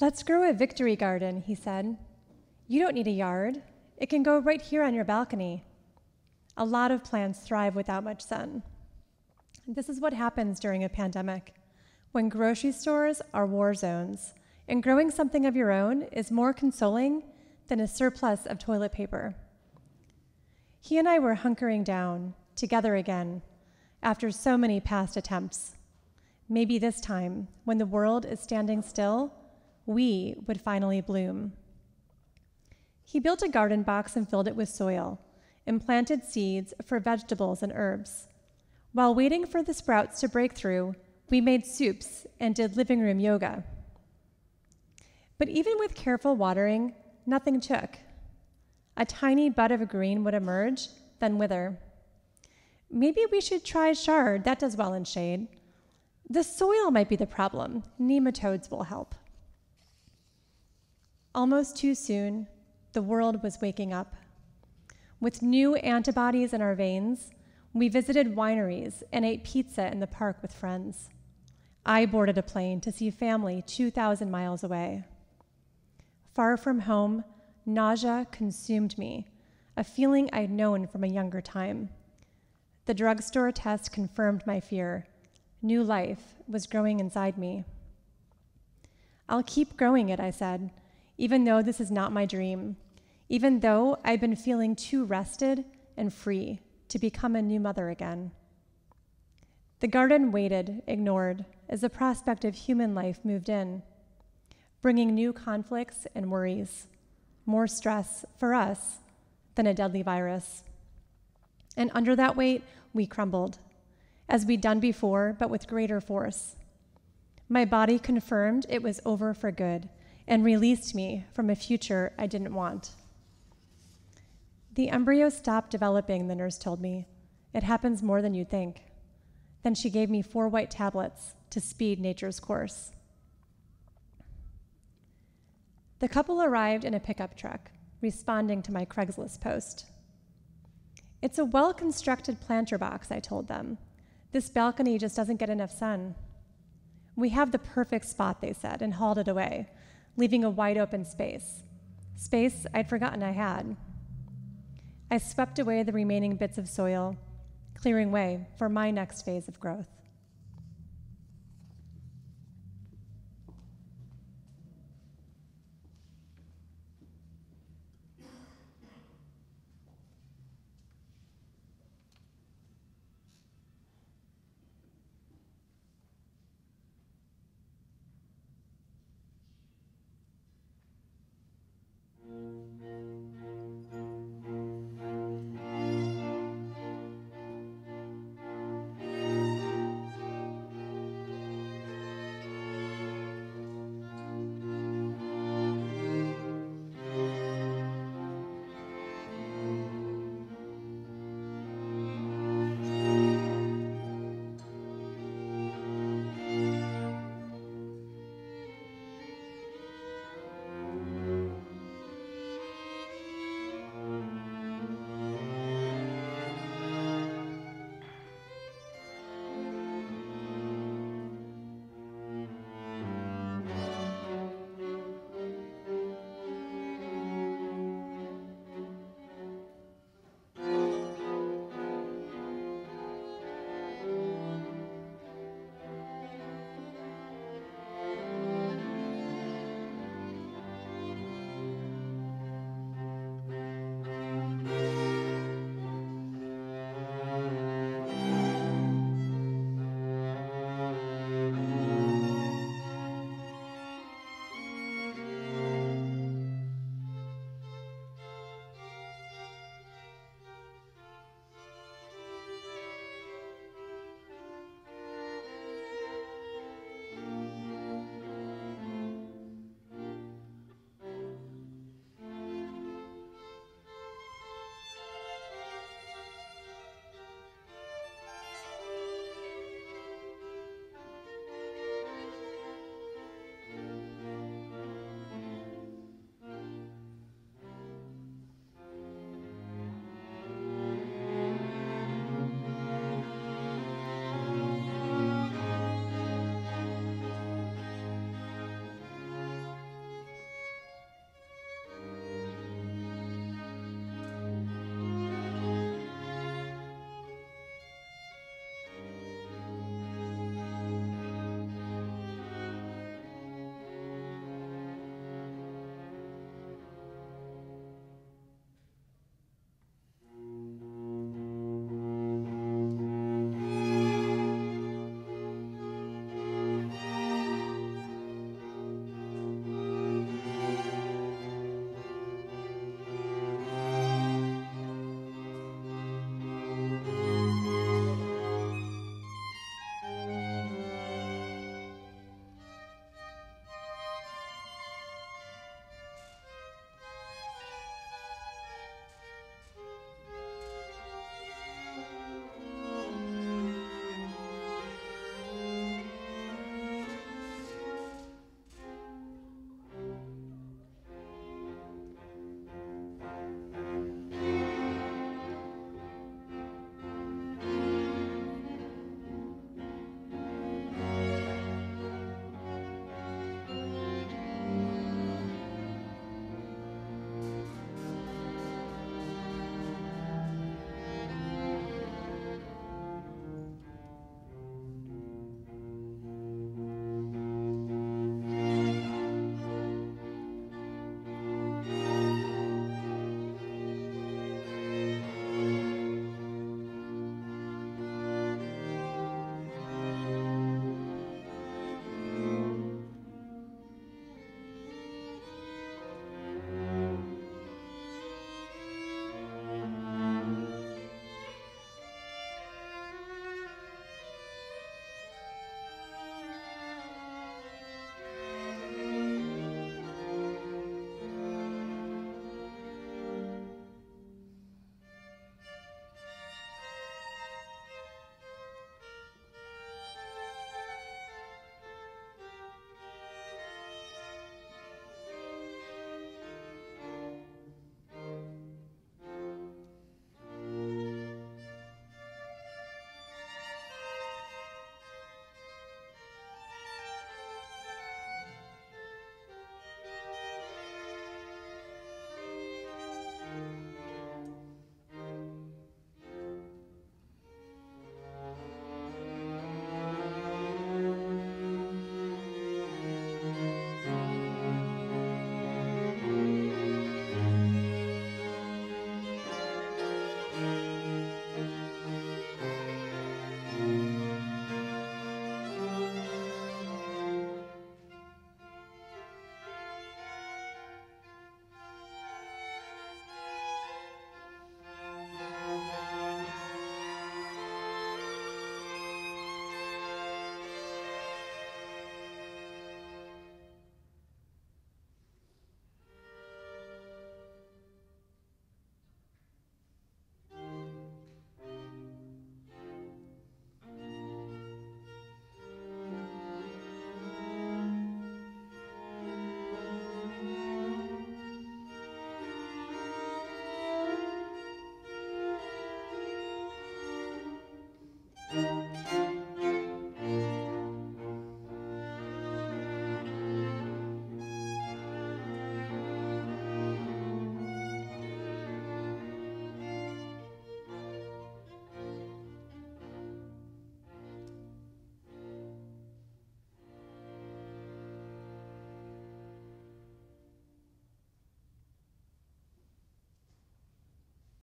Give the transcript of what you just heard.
Let's grow a victory garden, he said. You don't need a yard. It can go right here on your balcony. A lot of plants thrive without much sun. This is what happens during a pandemic when grocery stores are war zones, and growing something of your own is more consoling than a surplus of toilet paper. He and I were hunkering down, together again, after so many past attempts. Maybe this time, when the world is standing still, we would finally bloom. He built a garden box and filled it with soil and planted seeds for vegetables and herbs. While waiting for the sprouts to break through, we made soups and did living room yoga. But even with careful watering, nothing took. A tiny bud of green would emerge, then wither. Maybe we should try chard, that does well in shade. The soil might be the problem, nematodes will help. Almost too soon, the world was waking up. With new antibodies in our veins, we visited wineries and ate pizza in the park with friends. I boarded a plane to see family 2,000 miles away. Far from home, nausea consumed me, a feeling I'd known from a younger time. The drugstore test confirmed my fear. New life was growing inside me. I'll keep growing it, I said, even though this is not my dream, even though I've been feeling too rested and free to become a new mother again. The garden waited, ignored, as the prospect of human life moved in, bringing new conflicts and worries, more stress for us than a deadly virus. And under that weight, we crumbled, as we'd done before, but with greater force. My body confirmed it was over for good and released me from a future I didn't want. The embryo stopped developing, the nurse told me. It happens more than you'd think. Then she gave me four white tablets to speed nature's course. The couple arrived in a pickup truck, responding to my Craigslist post. It's a well constructed planter box, I told them. This balcony just doesn't get enough sun. We have the perfect spot, they said, and hauled it away, leaving a wide open space. Space I'd forgotten I had. I swept away the remaining bits of soil, clearing way for my next phase of growth.